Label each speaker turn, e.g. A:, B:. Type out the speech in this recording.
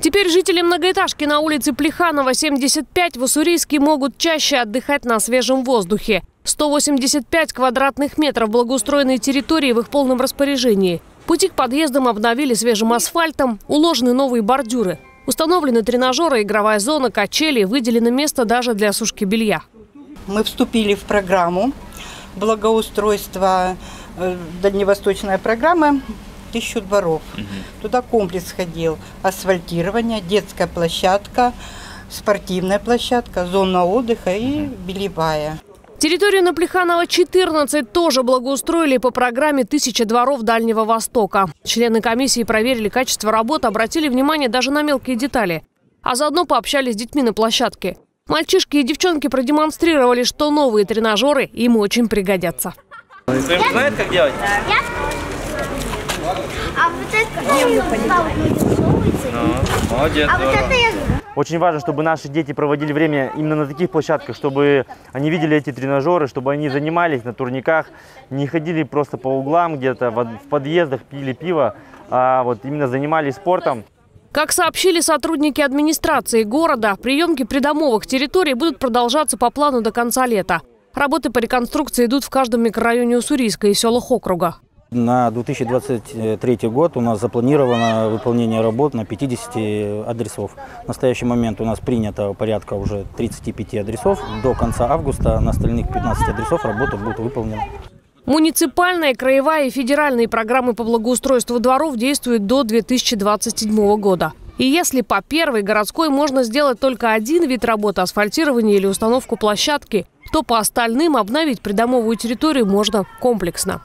A: Теперь жители многоэтажки на улице Плеханова, 75 в Уссурийске могут чаще отдыхать на свежем воздухе. 185 квадратных метров благоустроенной территории в их полном распоряжении. Пути к подъездам обновили свежим асфальтом, уложены новые бордюры. Установлены тренажеры, игровая зона, качели, выделено место даже для сушки белья.
B: Мы вступили в программу благоустройства, э, дальневосточная программа «Тысячу дворов». Туда комплекс ходил, асфальтирование, детская площадка, спортивная площадка, зона отдыха и белевая.
A: Территорию на Плеханова 14 тоже благоустроили по программе «Тысяча дворов Дальнего Востока». Члены комиссии проверили качество работы, обратили внимание даже на мелкие детали. А заодно пообщались с детьми на площадке. Мальчишки и девчонки продемонстрировали, что новые тренажеры им очень пригодятся.
C: Кто-нибудь знает, как делать?
D: А вот это
C: Ну, молодец,
D: А вот это я
E: Очень важно, чтобы наши дети проводили время именно на таких площадках, чтобы они видели эти тренажеры, чтобы они занимались на турниках, не ходили просто по углам где-то, в в подъездах, пили пиво, а вот именно занимались спортом.
A: Как сообщили сотрудники администрации города, приемки придомовых территорий будут продолжаться по плану до конца лета. Работы по реконструкции идут в каждом микрорайоне Уссурийска и селах округа.
F: На 2023 год у нас запланировано выполнение работ на 50 адресов. В настоящий момент у нас принято порядка уже 35 адресов. До конца августа на остальных 15 адресов работа будет выполнена.
A: Муниципальная, краевая и федеральные программы по благоустройству дворов действуют до 2027 года. И если по первой городской можно сделать только один вид работы – асфальтирование или установку площадки, то по остальным обновить придомовую территорию можно комплексно.